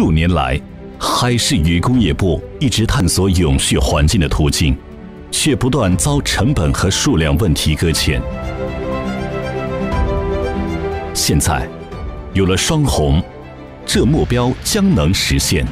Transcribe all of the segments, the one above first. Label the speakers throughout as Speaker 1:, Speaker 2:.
Speaker 1: 数年来，海事与工业部一直探索永续环境的途径，却不断遭成本和数量问题搁浅。现在，有了双红，这目标将能实现。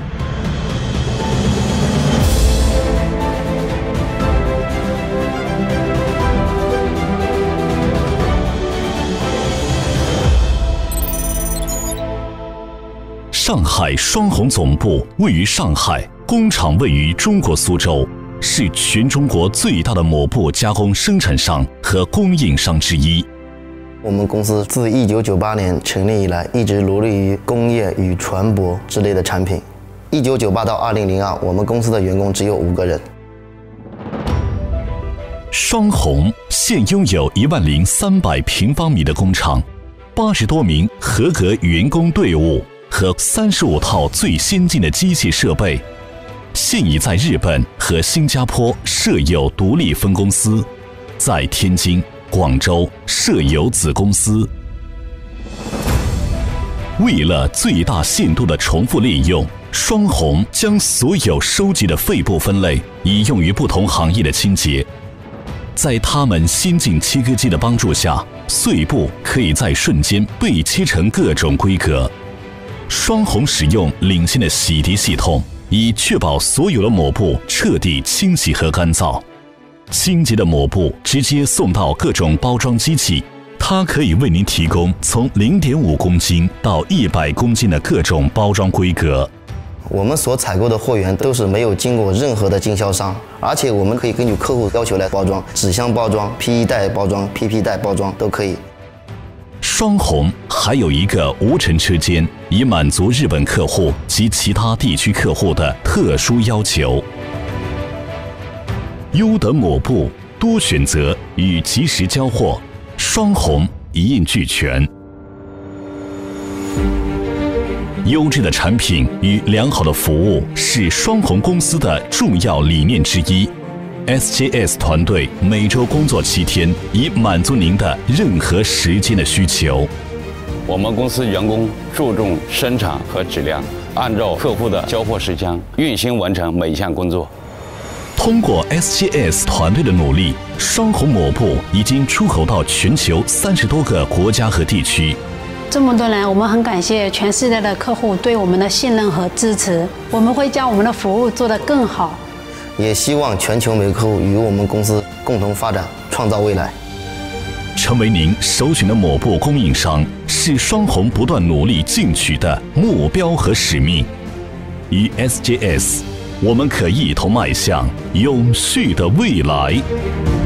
Speaker 1: 上海双虹总部位于上海，工厂位于中国苏州，是全中国最大的抹布加工生产商和供应商之一。
Speaker 2: 我们公司自1998年成立以来，一直努力于工业与船舶之类的产品。1998到2002，我们公司的员工只有五个人。
Speaker 1: 双红现拥有一万零三百平方米的工厂，八十多名合格员工队伍。和三十五套最先进的机器设备，现已在日本和新加坡设有独立分公司，在天津、广州设有子公司。为了最大限度的重复利用，双红将所有收集的废布分类，以用于不同行业的清洁。在他们先进切割机的帮助下，碎布可以在瞬间被切成各种规格。双红使用领先的洗涤系统，以确保所有的抹布彻底清洗和干燥。清洁的抹布直接送到各种包装机器，它可以为您提供从零点五公斤到一百公斤的各种包装规格。
Speaker 2: 我们所采购的货源都是没有经过任何的经销商，而且我们可以根据客户要求来包装，纸箱包装、PE 袋包装、PP 袋包装都可以。
Speaker 1: 双红还有一个无尘车间，以满足日本客户及其他地区客户的特殊要求。优等抹布、多选择与及时交货，双红一应俱全。优质的产品与良好的服务是双红公司的重要理念之一。SJS 团队每周工作七天，以满足您的任何时间的需求。
Speaker 3: 我们公司员工注重生产和质量，按照客户的交货时间，运行完成每一项工作。
Speaker 1: 通过 SJS 团队的努力，双红抹布已经出口到全球三十多个国家和地区。
Speaker 4: 这么多年，我们很感谢全世界的客户对我们的信任和支持。我们会将我们的服务做得更好。
Speaker 2: 也希望全球每个客户与我们公司共同发展，创造未来。
Speaker 1: 成为您首选的抹布供应商，是双红不断努力进取的目标和使命。与 SJS，我们可一同迈向永续的未来。